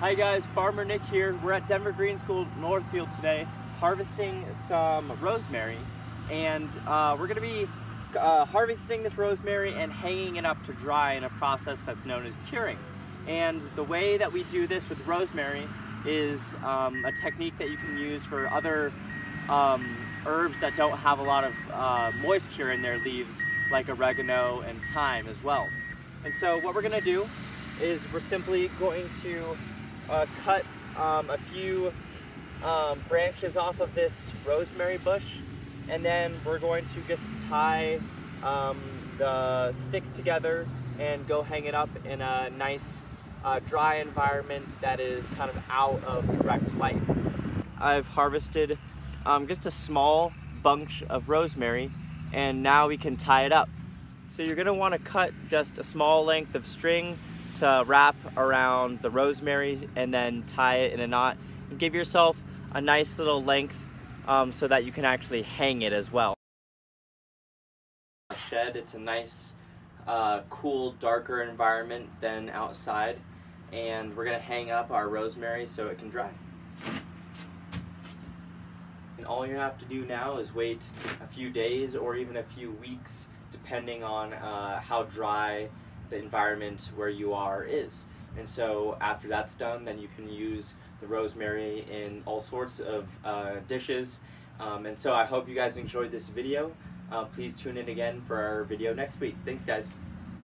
Hi guys, Farmer Nick here. We're at Denver Green School Northfield today harvesting some rosemary and uh, we're gonna be uh, harvesting this rosemary and hanging it up to dry in a process that's known as curing. And the way that we do this with rosemary is um, a technique that you can use for other um, herbs that don't have a lot of uh, moisture in their leaves like oregano and thyme as well. And so what we're gonna do is we're simply going to uh, cut um, a few um, branches off of this rosemary bush and then we're going to just tie um, the sticks together and go hang it up in a nice uh, dry environment that is kind of out of direct light. I've harvested um, just a small bunch of rosemary and now we can tie it up. So you're gonna wanna cut just a small length of string to wrap around the rosemary and then tie it in a knot and give yourself a nice little length um, so that you can actually hang it as well. Shed, it's a nice, uh, cool, darker environment than outside and we're gonna hang up our rosemary so it can dry. And all you have to do now is wait a few days or even a few weeks depending on uh, how dry the environment where you are is. And so after that's done, then you can use the rosemary in all sorts of uh, dishes. Um, and so I hope you guys enjoyed this video. Uh, please tune in again for our video next week. Thanks guys.